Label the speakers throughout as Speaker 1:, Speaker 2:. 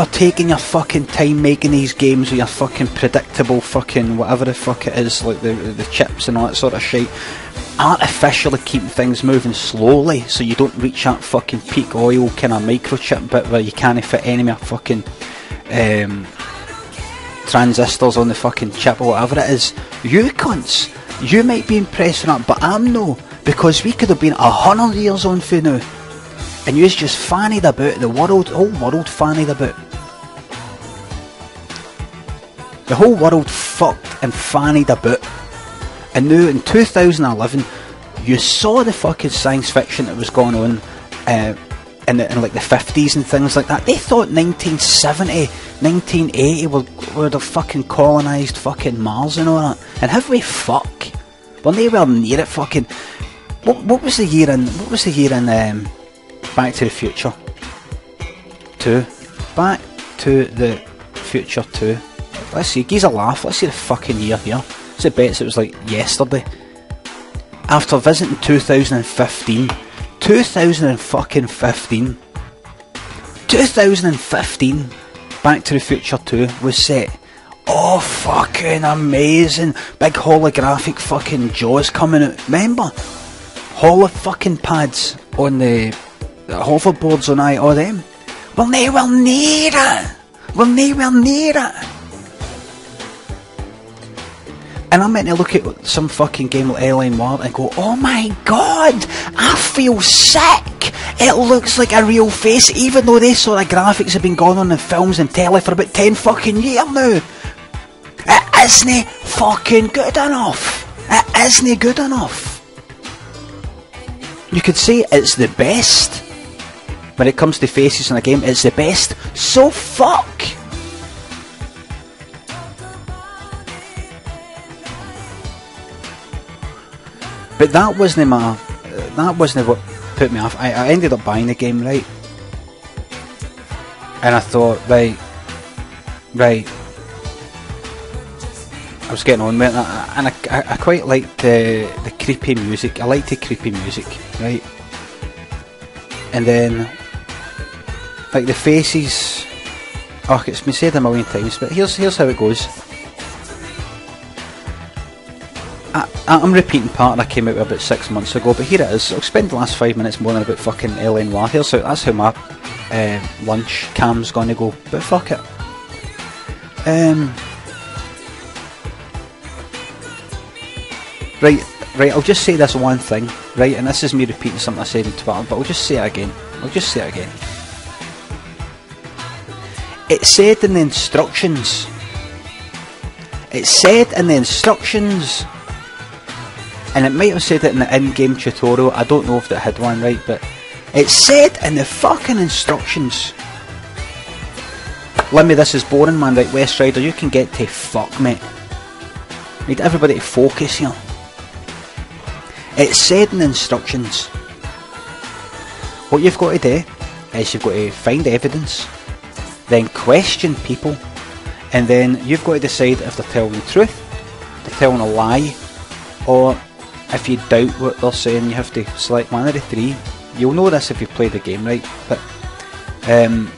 Speaker 1: You're taking your fucking time making these games with your fucking predictable fucking whatever the fuck it is, like the the chips and all that sort of shit. Artificially keeping things moving slowly so you don't reach that fucking peak oil kind of microchip bit where you can't fit any more fucking um, transistors on the fucking chip or whatever it is. You cunts, you might be impressed with that, but I'm no, because we could have been a hundred years on for now. And you's just fannied about the world, whole world fannied about. The whole world fucked and fannied about. And now in 2011, you saw the fucking science fiction that was going on uh, in, the, in like the 50s and things like that. They thought 1970, 1980 would, would have fucking colonised fucking Mars and all that. And have we fuck? Were near it fucking. What, what was the year in? What was the year in um, Back to the Future? Two. Back to the Future Two. Let's see. Give a laugh. Let's see the fucking year here. So bets it was like yesterday. After visiting 2015, 2015, 2015, Back to the Future 2 was set. Oh, fucking amazing! Big holographic fucking jaws coming out. Remember? Holo fucking pads on the, the hoverboards on I all them. Well, nowhere near it! Well, nowhere near it! And I'm meant to look at some fucking game like L.A. Noire and go, oh my god, I feel sick. It looks like a real face, even though this sort of graphics have been going on in films and telly for about 10 fucking years now. It isn't fucking good enough. It isn't good enough. You could say it's the best. When it comes to faces in a game, it's the best. So fuck. But that wasn't my. That wasn't what put me off. I, I ended up buying the game, right? And I thought, right, right. I was getting on with it, and I, I, I quite liked the the creepy music. I liked the creepy music, right? And then, like the faces. Oh, it's been said a million times, but here's here's how it goes. I, I'm repeating part that I came out about six months ago, but here it is. I'll spend the last five minutes on about fucking Ellen. Here's how, that's how my uh, lunch cam's gonna go, but fuck it. Um, right, right, I'll just say this one thing, right, and this is me repeating something I said in Twitter, but I'll just say it again. I'll just say it again. It said in the instructions, it said in the instructions and it might have said it in the in-game tutorial. I don't know if it had one right, but it said in the fucking instructions. Limmy, this is boring, man. Right, West Rider, you can get to fuck, mate. Need everybody to focus here. It said in the instructions. What you've got to do is you've got to find evidence, then question people, and then you've got to decide if they're telling the truth, they're telling a lie, or if you doubt what they're saying, you have to select one of the three. You'll know this if you play the game right, but um,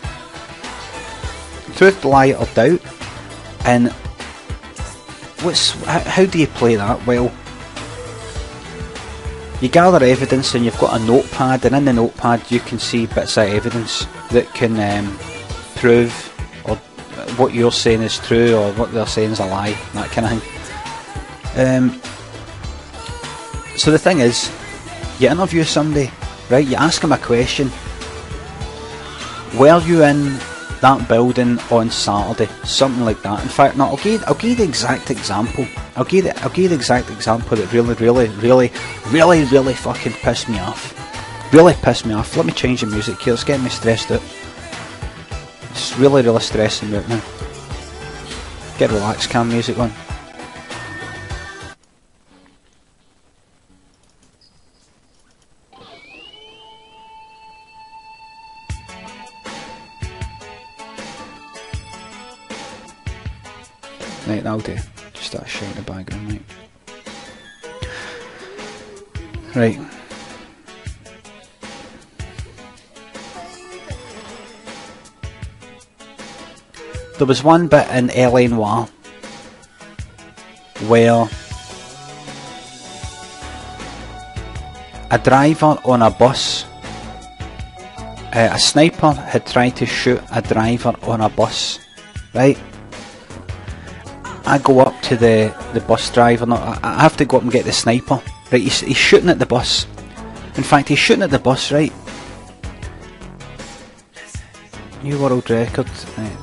Speaker 1: truth, lie, or doubt. And what's how, do you play that? Well, you gather evidence and you've got a notepad, and in the notepad you can see bits of evidence that can um, prove or what you're saying is true or what they're saying is a lie, that kind of thing. Um, so the thing is, you interview somebody, right? You ask them a question. Were you in that building on Saturday? Something like that. In fact, no. I'll give I'll give the exact example. I'll give the, I'll give the exact example that really, really, really, really, really fucking pissed me off. Really pissed me off. Let me change the music here. It's getting me stressed out. It's really, really stressing me out now. Get relaxed cam music on. Right, that'll do. Just start shouting the background, right? Right. there was one bit in L.A. Noire where a driver on a bus, uh, a sniper had tried to shoot a driver on a bus, right? I go up to the, the bus driver, no, I, I have to go up and get the sniper, right? He's, he's shooting at the bus. In fact, he's shooting at the bus, right? New world record. Right.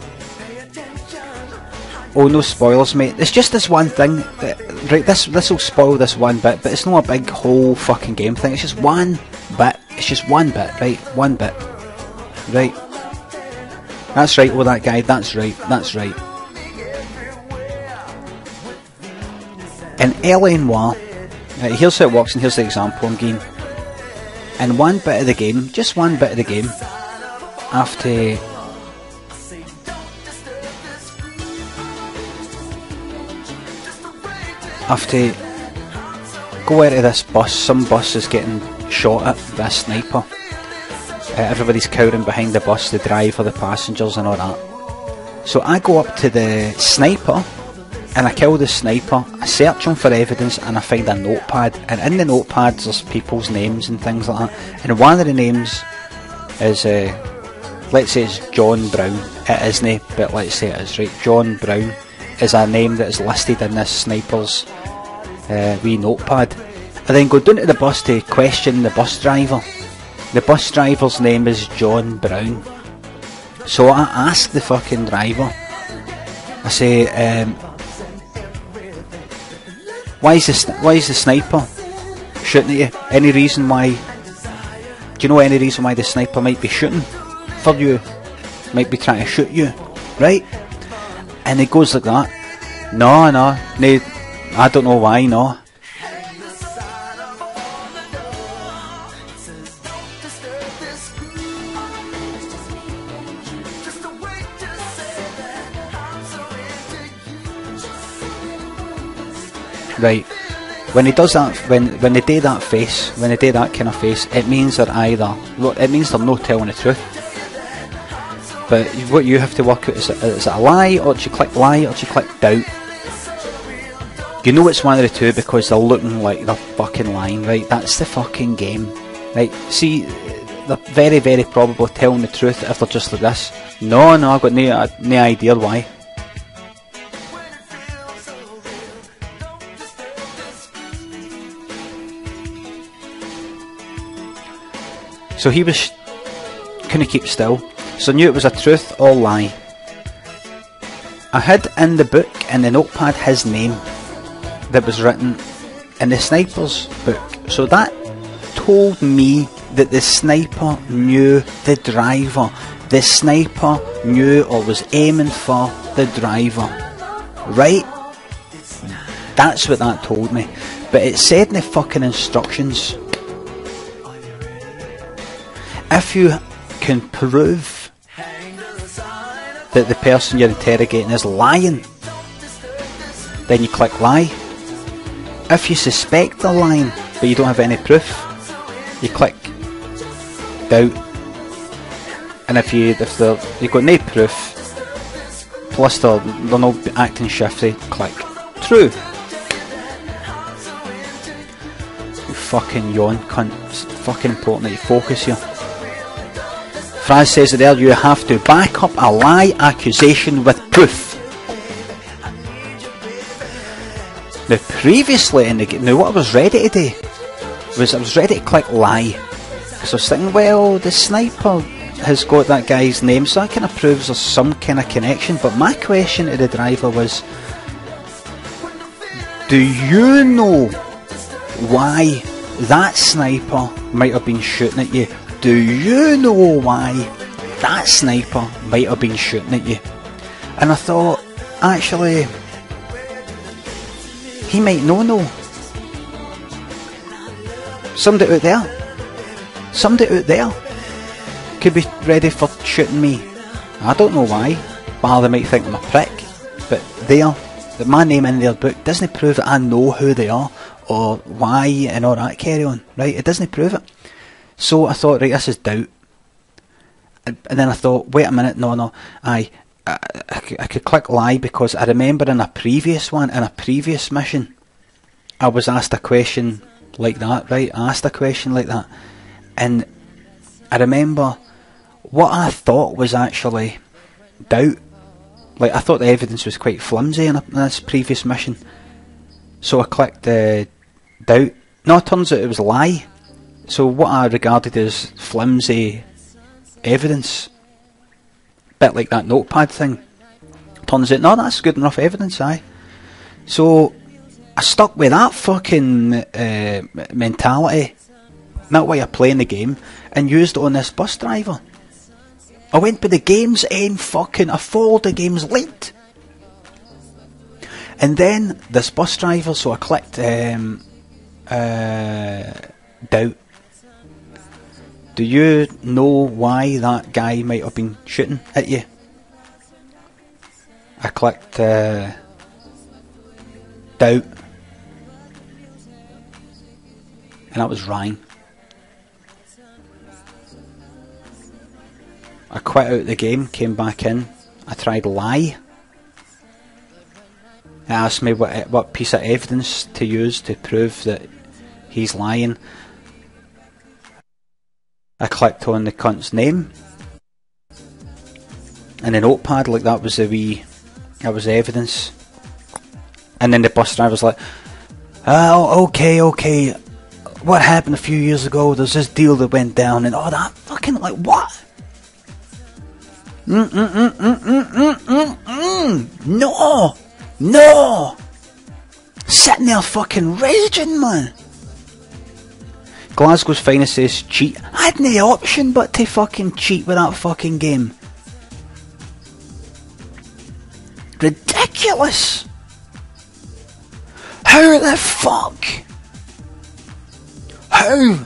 Speaker 1: Oh, no spoilers, mate. It's just this one thing. That, right, this this will spoil this one bit, but it's not a big whole fucking game thing. It's just one bit. It's just one bit, right? One bit. Right. That's right, oh that guy, that's right, that's right. In L.A. Noire, right, here's how it works and here's the example I'm giving. In one bit of the game, just one bit of the game, after to go out of this bus. Some bus is getting shot at by a sniper. Uh, everybody's cowering behind the bus, the driver, the passengers, and all that. So I go up to the sniper and I kill the sniper. I search him for evidence and I find a notepad. And in the notepad, there's people's names and things like that. And one of the names is, uh, let's say it's John Brown. It isn't, but let's say it is, right? John Brown is a name that is listed in this sniper's uh, wee notepad. I then go down to the bus to question the bus driver. The bus driver's name is John Brown. So I ask the fucking driver, I say, um, why is the why is the sniper shooting at you? Any reason why? Do you know any reason why the sniper might be shooting for you? Might be trying to shoot you, right? And it goes like that. No, no, no, I don't know why, no. Right. When he does that, when when they do that face, when they do that kind of face, it means they're either, it means they're not telling the truth. But what you have to work out is, is it a lie, or do you click lie, or do you click doubt? You know it's one of the two because they're looking like they're fucking lying, right? That's the fucking game. Right, see, they're very, very probably telling the truth if they're just like this. No, no, I've got no, no idea why. So he was couldn't keep still, so I knew it was a truth or lie. I hid in the book in the notepad his name that was written in the sniper's book. So that told me that the sniper knew the driver. The sniper knew or was aiming for the driver. Right? That's what that told me. But it said in the fucking instructions if you can prove that the person you're interrogating is lying, then you click lie. If you suspect they're lying but you don't have any proof, you click doubt. And if you if you've got no proof, plus they're they're not acting shifty, click true. You fucking yawn, cunt. It's fucking important that you focus here. Franz says there you have to back up a lie accusation with proof. Now, previously in the now what I was ready to do was I was ready to click lie. because I was thinking, well, the sniper has got that guy's name, so that kind of proves there's some kind of connection. But my question to the driver was, do you know why that sniper might have been shooting at you? Do you know why that sniper might have been shooting at you? And I thought, actually, he might not know. Somebody out there, somebody out there could be ready for shooting me. I don't know why. Well, they might think I'm a prick, but there, the my name in their book doesn't prove that I know who they are or why and all that carry on, right? It doesn't prove it. So I thought, right, this is doubt. And, then I thought, wait a minute, no, no, aye, I, I, I could click lie because I remember in a previous one, in a previous mission, I was asked a question like that, right? I asked a question like that, and I remember what I thought was actually doubt. Like I thought the evidence was quite flimsy in, a, in this previous mission, so I clicked uh, doubt. No, it turns out it was lie. So what I regarded as flimsy evidence, bit like that notepad thing, turns out no, that's good enough evidence, aye. So I stuck with that fucking uh, mentality, that way of playing the game, and used it on this bus driver. I went by the game's end fucking, I followed the game's lead. And then this bus driver, so I clicked um, uh, doubt. Do you know why that guy might have been shooting at you? I clicked uh, doubt. And that was Ryan. I quit out of the game, came back in. I tried lie. It asked me what what piece of evidence to use to prove that he's lying. I clicked on the cunt's name, and the notepad like that was the wee, that was the evidence. And then the bus driver's like, "Oh, okay, okay. What happened a few years ago? There's this deal that went down, and all oh, that fucking like what?" Mm, mm, mm, no! No! Sitting there fucking raging, man. Glasgow's finest says cheat. I had no option but to fucking cheat with that fucking game. Ridiculous! How the fuck? How?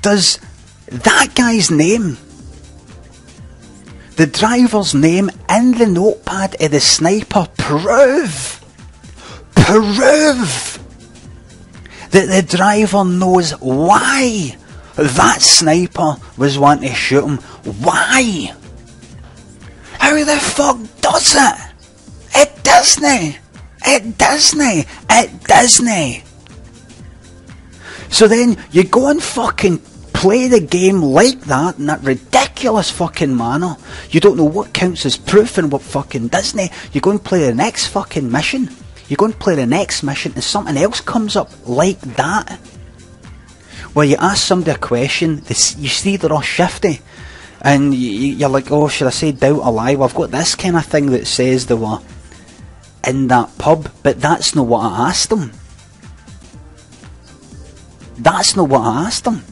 Speaker 1: Does that guy's name. The driver's name in the notepad of the sniper prove, prove that the driver knows why that sniper was wanting to shoot him. Why? How the fuck does it? It doesn't. It doesn't. It doesn't. So then you go and fucking play the game like that in that ridiculous fucking manner. You don't know what counts as proof and what fucking doesn't. You go and play the next fucking mission. You go and play the next mission and something else comes up like that. Where you ask somebody a question, you see they're all shifty. And you're like, oh, should I say doubt or lie? Well, I've got this kind of thing that says they were in that pub, but that's not what I asked them. That's not what I asked them.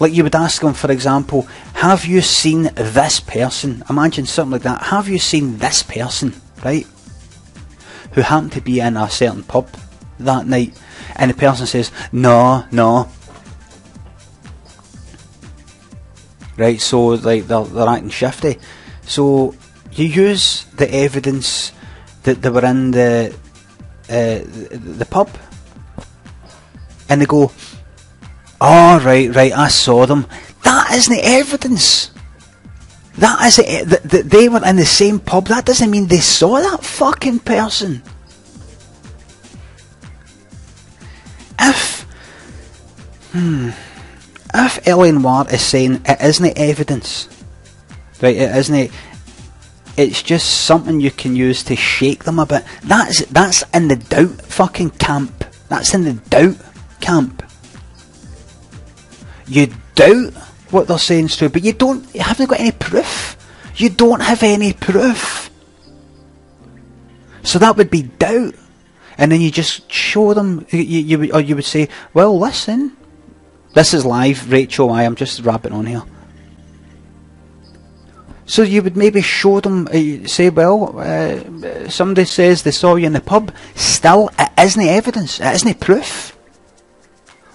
Speaker 1: Like you would ask them, for example, have you seen this person? Imagine something like that. Have you seen this person, right? Who happened to be in a certain pub that night, and the person says, no, no. Right, so like they're, they're acting shifty. So you use the evidence that they were in the uh, the, the pub, and they go, Oh, right, right, I saw them. That isn't evidence. That isn't. That, that they were in the same pub. That doesn't mean they saw that fucking person. If. Hmm. If Ward is saying it isn't evidence, right, it isn't. It's just something you can use to shake them a bit. That's that's in the doubt fucking camp. That's in the doubt camp you doubt what they're saying is true, but you don't, you haven't got any proof. You don't have any proof. So that would be doubt. And then you just show them, you, you, or you would say, well, listen, this is live, Rachel, I am just rapping on here. So you would maybe show them, uh, say, well, uh, somebody says they saw you in the pub. Still, it isn't evidence, it isn't proof.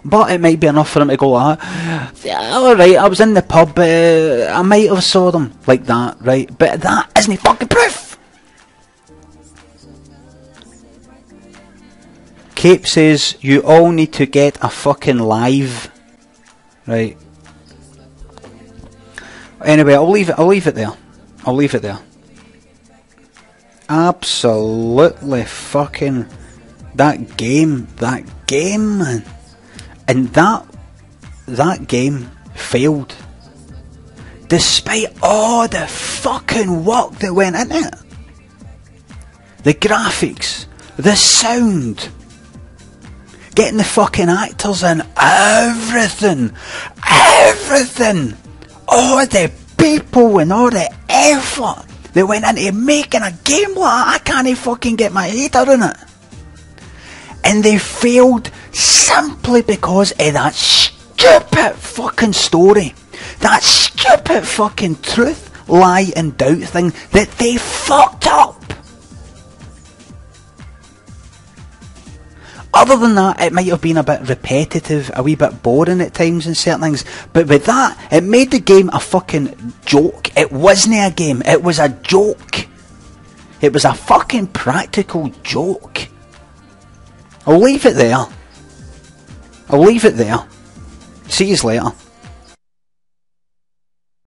Speaker 1: But it might be enough for him to go, ah, alright, I was in the pub, uh, I might have saw them, like that, right? But that isn't fucking proof! Cape says, you all need to get a fucking live. Right. Anyway, I'll leave it. I'll leave it there. I'll leave it there. Absolutely fucking that game, that game, man, and that that game failed, despite all the fucking work that went in it. The graphics, the sound, getting the fucking actors in, everything, everything, all the people and all the effort that went into making a game like that, I can't even fucking get my head around it. And they failed simply because of that stupid fucking story. That stupid fucking truth, lie and doubt thing that they fucked up. Other than that, it might have been a bit repetitive, a wee bit boring at times in certain things. But with that, it made the game a fucking joke. It wasn't a game, it was a joke. It was a fucking practical joke. I'll leave it there. I'll leave it there. See you later.